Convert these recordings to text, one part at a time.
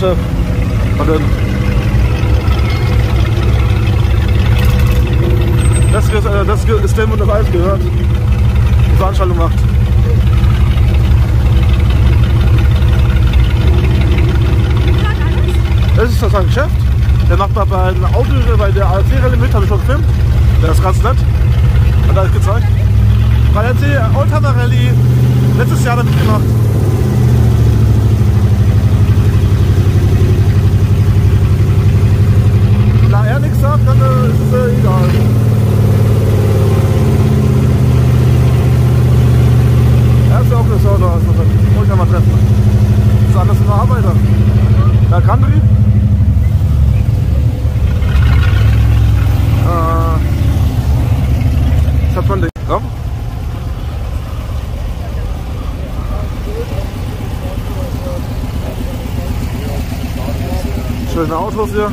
Chef. Und dann das, ist, äh, das ist dem und das gehört. Die Veranstaltung macht. Das ist das sein Geschäft. Der macht mal bei einem Auto, bei der ARC-Rallye mit, habe ich schon gefilmt. Der ist ganz nett. Hat alles gezeigt. Bei der Oldtimer Rallye letztes Jahr damit gemacht. Da er nichts sagt, dann äh, ist es äh, egal. Er ist ja auch eine Sorte, also wollte ich mal treffen. Das ist alles ein Arbeiter. Der Kandri. Äh, hat man den. Komm. Schöne Autos hier.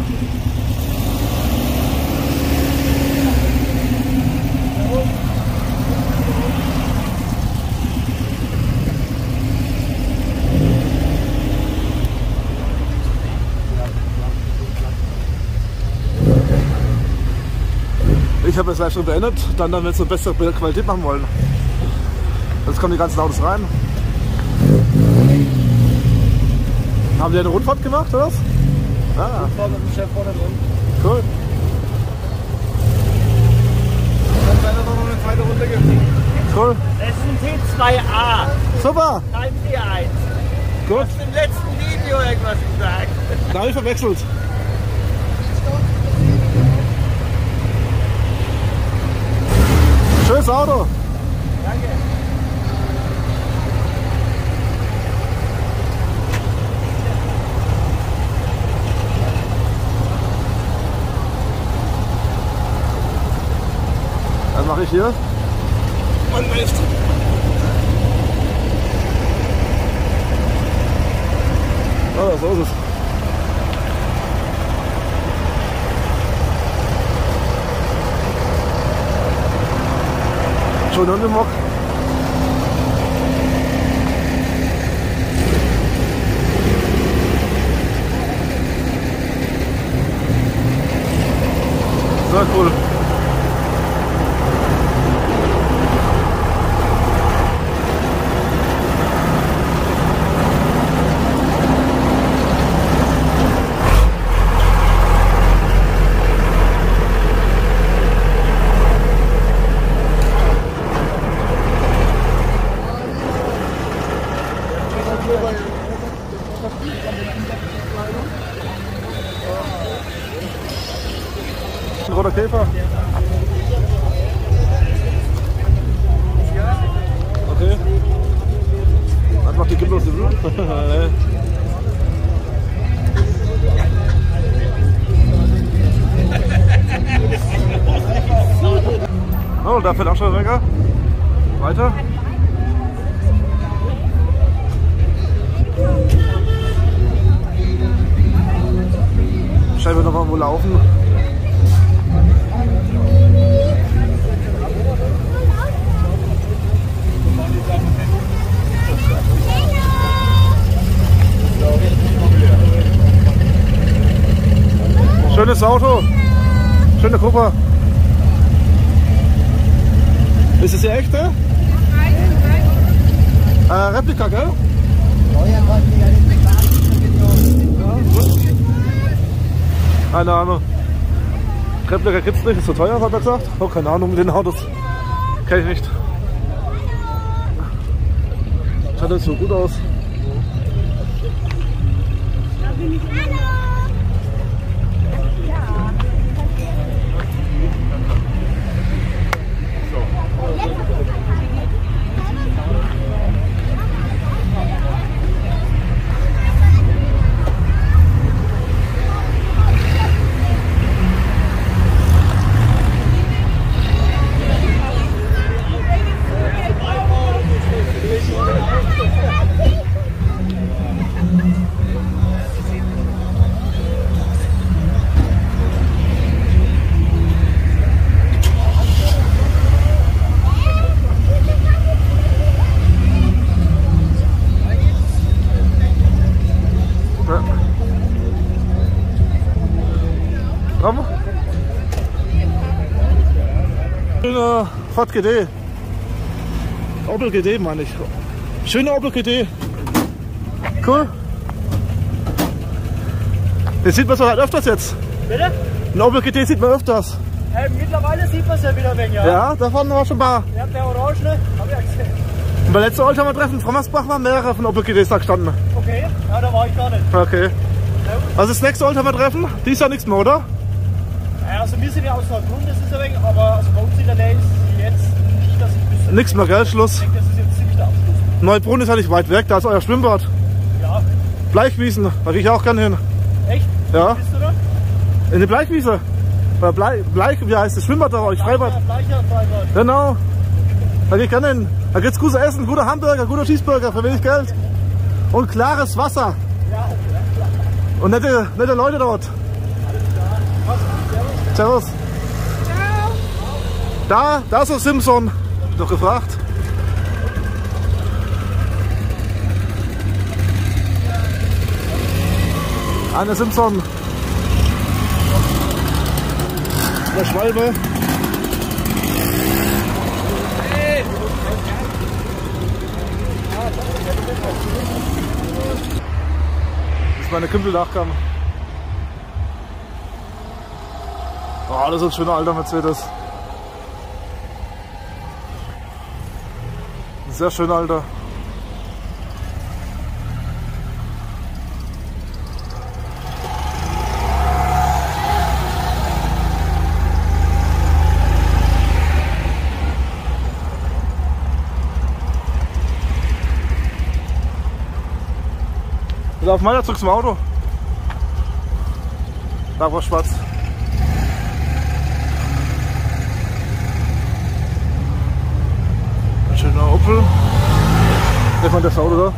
Ich habe das live schon beendet, dann, dann wenn wir eine bessere Qualität machen wollen. Jetzt kommen die ganzen Autos rein. Haben die eine Rundfahrt gemacht, oder was? Ah. Vorne mit dem Chef vorne drin. Cool. Dann werden wir noch eine zweite Runde geben. Cool. Das ist ein T2A, Super. kein T1. Gut. Hast du im letzten Video irgendwas gesagt? Da habe ich verwechselt. Schönes Auto. Danke. Dann mache ich hier. Und Lift. Oh, so ist es. Schon Hundemock. Sehr cool. Ein roter Käfer. Okay. Was macht die Gimbal aus dem Blut? Oh, da fährt auch schon Wecker. Weiter. Scheinbar noch mal wo laufen. Schönes Auto. Schöne Kupfer. Ist es der echte? Äh, Replika, gell? Keine Ahnung. Replika gibt's nicht, ist zu teuer, hat er gesagt. Oh, keine Ahnung mit den Autos. Kenn ich nicht. Schaut das so gut aus. Komm. Ford GD. Opel GD meine ich. Schöner Opel GD. Cool. Den sieht man so halt öfters jetzt. Bitte? Ein Opel GT sieht man öfters. Hey, mittlerweile sieht man es ja wieder ein wenig, ja. Ja, davon war schon ein paar. Ja, der Orange, hab ich ja gesehen. Und bei letzten Oldtimer-Treffen in Frommersbach waren mehrere von Opel GTs da gestanden. Okay, ja, da war ich gar nicht. Okay. Also das nächste Oldtimer-Treffen, dies Jahr nichts mehr, oder? Ja, also wir sind ja aus Nordgrund, das ist ein wenig, aber also bei uns in der Nähe ist jetzt nicht, dass ich wüsste. Nichts mehr, gell? Schluss. Ich denke, das ist jetzt ziemlich der Abschluss. Neubrunn ist ja nicht weit weg, da ist euer Schwimmbad. Ja, Bleichwiesen, da gehe ich auch gerne hin. echt? Ja. Bist du da? In die Bleichwiese. Oder Blei, Bleich, wie heißt das? Schwimmbad da bei euch, Freibad. Freibad. Genau. Da gehe ich gerne hin. Da gibt's gutes Essen, guter Hamburger, guter Cheeseburger für wenig Geld. Und klares Wasser. Ja, Und nette, nette Leute dort. Servus. Da, da ist der Simpson. Doch gefragt. Eine Simpson. Der Schwalbe. Das ist meine Kümpel-Nachgang. Oh, das ist ein schöner alter Mercedes. Sehr schöner alter. Wieder auf meiner zurück zum Auto. Da war schwarz. Ein schöner Opel. Der von das Auto da.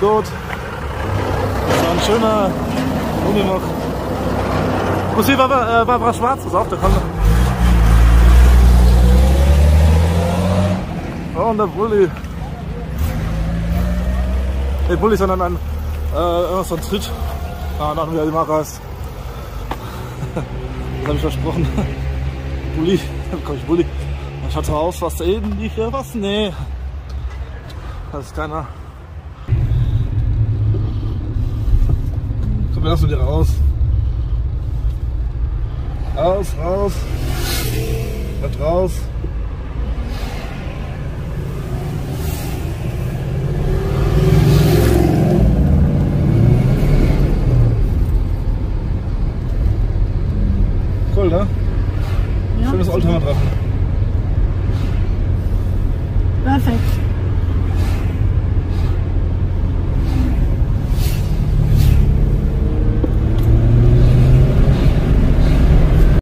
Gut. Das war ein schöner Unimog. Muss hier Barbara, äh, Barbara Schwarz, ist auch der Kunde. Oh, und der Bulli. Der Bulli, sondern ein, äh, irgendwas von Tritt. Ah, nach wie die Marke Das habe ich versprochen. Bulli, dann komm ich Bulli. Schaut so aus, was ähnlich, ja, was? Nee. Das ist keiner. Komm, wir lassen die raus. Raus, raus. Bleibt raus. Cool, ne? Schönes Oldtimer-Treffen. Perfekt.